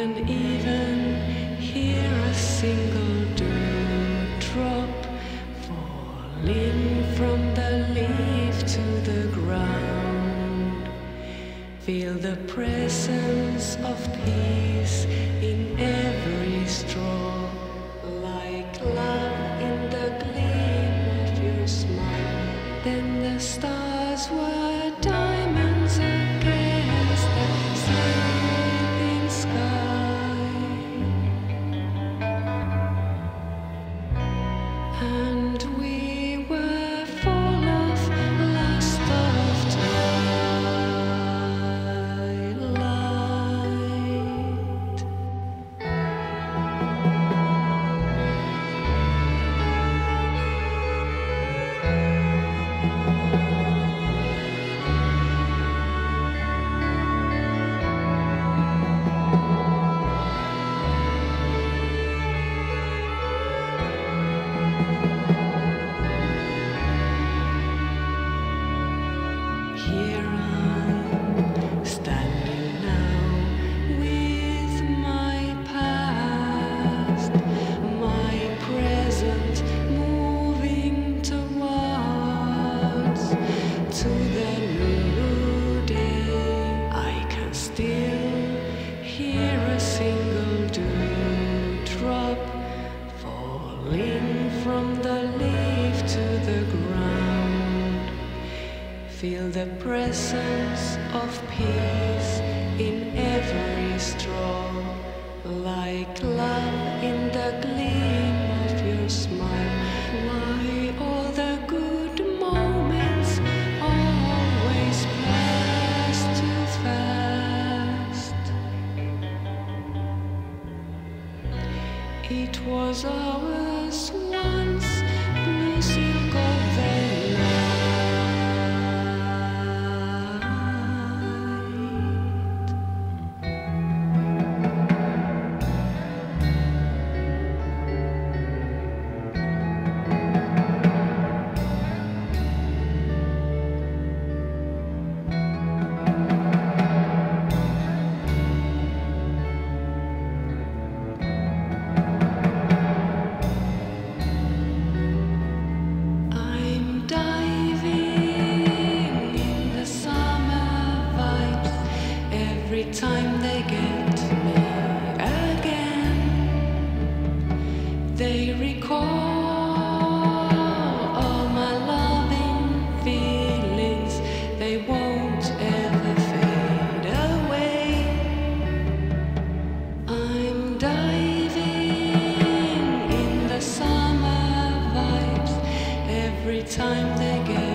can even hear a single dew drop falling from the leaf to the ground. Feel the presence of peace in every stroke. Feel the presence of peace in every stroke, like love in the gleam of your smile. Why all the good moments always pass too fast? It was ours once. time they gave.